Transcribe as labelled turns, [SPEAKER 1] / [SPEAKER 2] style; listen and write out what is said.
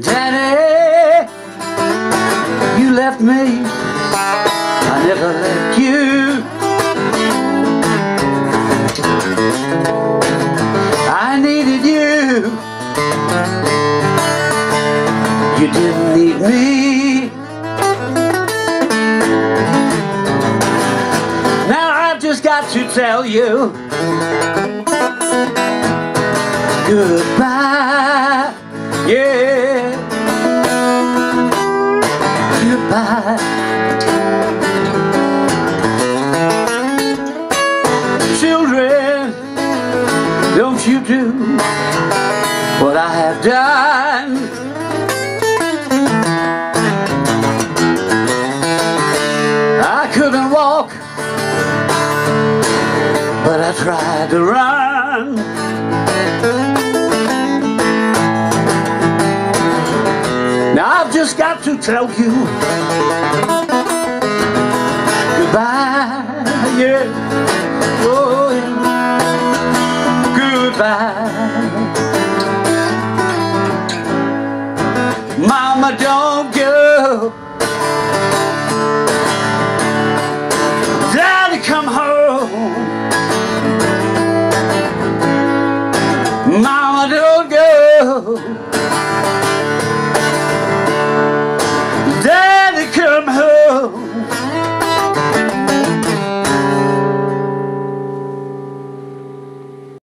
[SPEAKER 1] Daddy, you left me. I never left you. I needed you. You didn't need me. Now I've just got to tell you goodbye. Yeah. Children, don't you do what I have done. I couldn't walk, but I tried to run. Now I've just got to tell you goodbye, yeah. Mama, don't go. Daddy, come home. Mama, don't go. Daddy, come home.